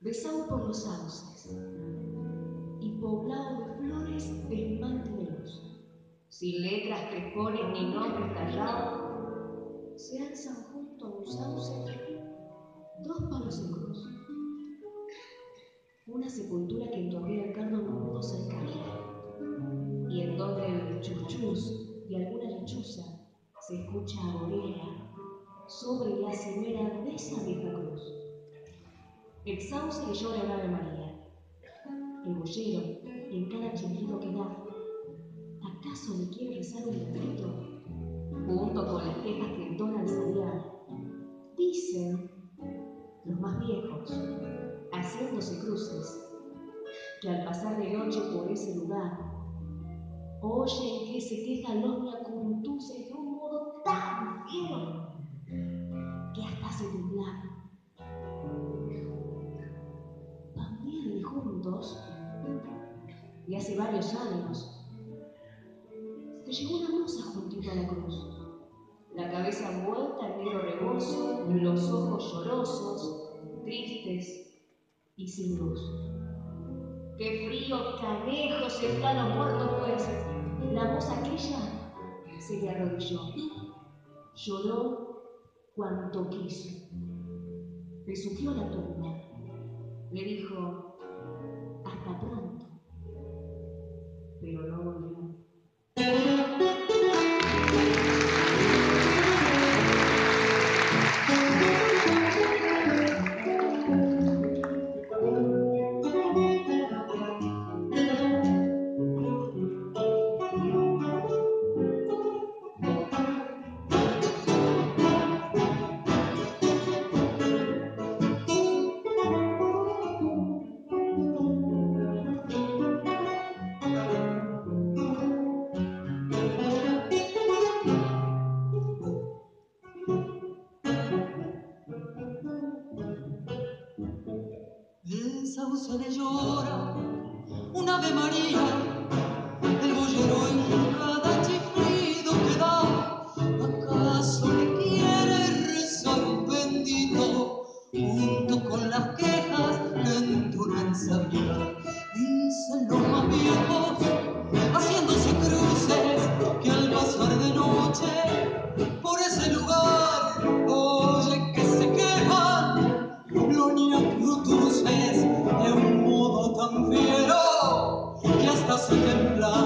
besado por los sauces y poblado de flores desmantelos, sin letras, crespones ni nombres tallados, se alzan junto a un sauce dos palos en cruz. Una sepultura que entornea el cardo de un mundo cercano, y en donde el chuchús sobre la cimera de esa vieja cruz. Sauce le llora el Ave María. El boyero, en cada chiflido que da, ¿acaso le quiere rezar un grito? Junto con las quejas que entona el sabiar. Dicen los más viejos, haciéndose cruces, que al pasar de noche por ese lugar, oyen que se queja los Cuntuces de un modo tan fiero hace. También juntos, y hace varios años, se llegó una moza juntito a la cruz, la cabeza envuelta en negro rebozo, los ojos llorosos, tristes y sin luz. Qué frío canejo se fue a los muertos, pues la moza aquella se le arrodilló, lloró cuanto quiso. Besuqueó la tumba. Le dijo, le llora un ave María, el boyero en cada chiflido que da. ¿Acaso le quiere rezar un bendito junto con las quejas de enduranza vieja? niño produces de un modo tan fiero que hasta se tembla.